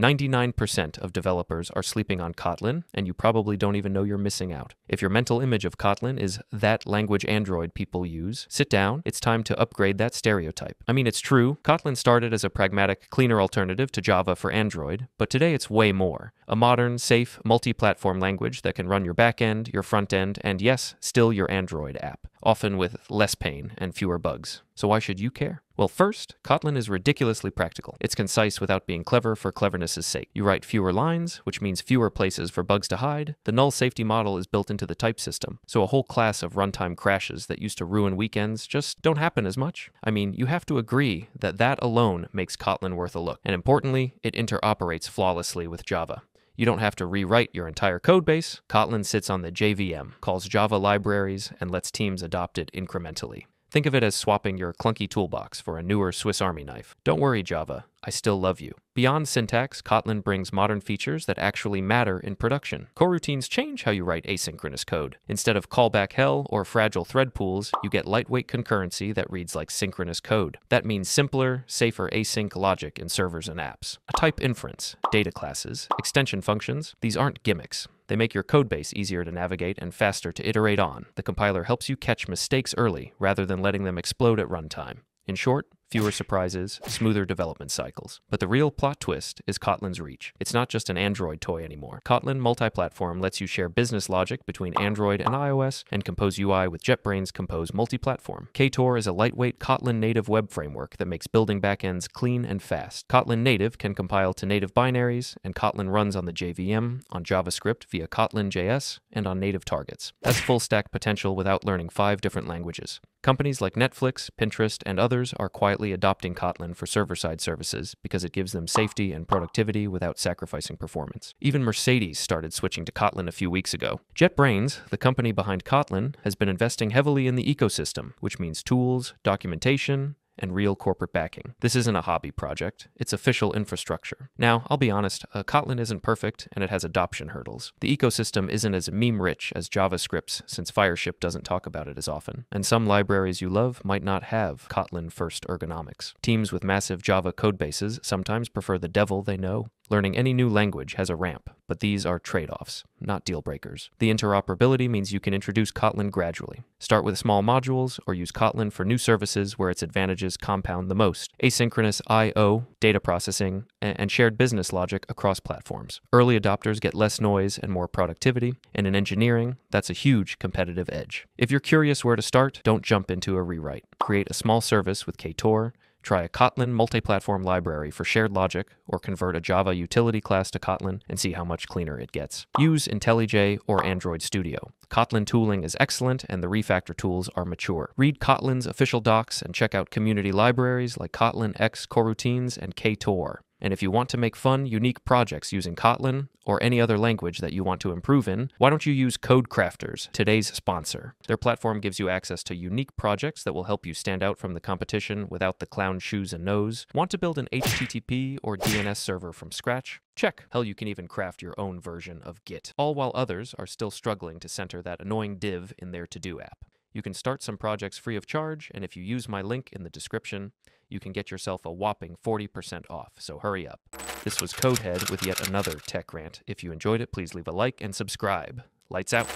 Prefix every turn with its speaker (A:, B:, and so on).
A: 99% of developers are sleeping on Kotlin, and you probably don't even know you're missing out. If your mental image of Kotlin is that language Android people use, sit down, it's time to upgrade that stereotype. I mean, it's true, Kotlin started as a pragmatic, cleaner alternative to Java for Android, but today it's way more. A modern, safe, multi platform language that can run your backend, your front end, and yes, still your Android app, often with less pain and fewer bugs. So why should you care? Well, first, Kotlin is ridiculously practical. It's concise without being clever for cleverness' sake. You write fewer lines, which means fewer places for bugs to hide. The null safety model is built into the type system, so a whole class of runtime crashes that used to ruin weekends just don't happen as much. I mean, you have to agree that that alone makes Kotlin worth a look. And importantly, it interoperates flawlessly with Java. You don't have to rewrite your entire codebase. Kotlin sits on the JVM, calls Java libraries, and lets teams adopt it incrementally. Think of it as swapping your clunky toolbox for a newer Swiss Army knife. Don't worry, Java. I still love you. Beyond syntax, Kotlin brings modern features that actually matter in production. Coroutines change how you write asynchronous code. Instead of callback hell or fragile thread pools, you get lightweight concurrency that reads like synchronous code. That means simpler, safer async logic in servers and apps. A type inference, data classes, extension functions, these aren't gimmicks. They make your codebase easier to navigate and faster to iterate on. The compiler helps you catch mistakes early rather than letting them explode at runtime. In short, fewer surprises, smoother development cycles. But the real plot twist is Kotlin's reach. It's not just an Android toy anymore. Kotlin multi-platform lets you share business logic between Android and iOS and compose UI with JetBrains Compose multi-platform. Ktor is a lightweight Kotlin native web framework that makes building backends clean and fast. Kotlin native can compile to native binaries, and Kotlin runs on the JVM, on JavaScript via Kotlin JS, and on native targets. That's full stack potential without learning five different languages. Companies like Netflix, Pinterest, and others are quietly adopting Kotlin for server side services because it gives them safety and productivity without sacrificing performance. Even Mercedes started switching to Kotlin a few weeks ago. JetBrains, the company behind Kotlin, has been investing heavily in the ecosystem, which means tools, documentation, and real corporate backing. This isn't a hobby project, it's official infrastructure. Now, I'll be honest, uh, Kotlin isn't perfect and it has adoption hurdles. The ecosystem isn't as meme rich as JavaScript's since Fireship doesn't talk about it as often. And some libraries you love might not have Kotlin first ergonomics. Teams with massive Java codebases sometimes prefer the devil they know. Learning any new language has a ramp, but these are trade offs, not deal breakers. The interoperability means you can introduce Kotlin gradually. Start with small modules or use Kotlin for new services where its advantages compound the most asynchronous I/O, data processing, and shared business logic across platforms. Early adopters get less noise and more productivity, and in engineering, that's a huge competitive edge. If you're curious where to start, don't jump into a rewrite. Create a small service with Ktor Try a Kotlin multi-platform library for shared logic, or convert a Java utility class to Kotlin and see how much cleaner it gets. Use IntelliJ or Android Studio. Kotlin tooling is excellent and the refactor tools are mature. Read Kotlin's official docs and check out community libraries like Kotlin X Coroutines and Ktor. And if you want to make fun, unique projects using Kotlin or any other language that you want to improve in, why don't you use Codecrafters, today's sponsor? Their platform gives you access to unique projects that will help you stand out from the competition without the clown shoes and nose. Want to build an HTTP or DNS server from scratch? Check. Hell, you can even craft your own version of Git, all while others are still struggling to center that annoying div in their to do app. You can start some projects free of charge, and if you use my link in the description, you can get yourself a whopping 40% off, so hurry up. This was Codehead with yet another tech rant. If you enjoyed it, please leave a like and subscribe. Lights out.